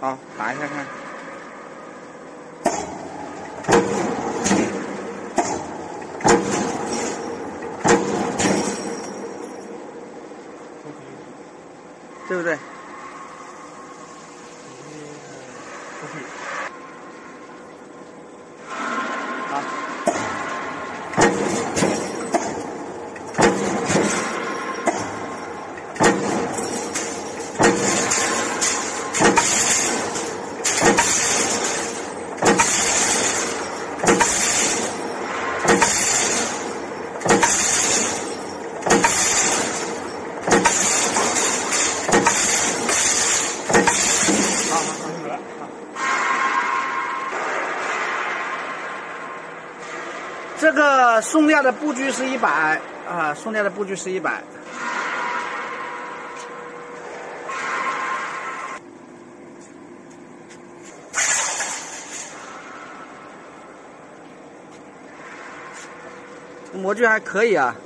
好，打一下看。对不对？这个送料的布局是一百啊，送料的布局是一百。模具还可以啊。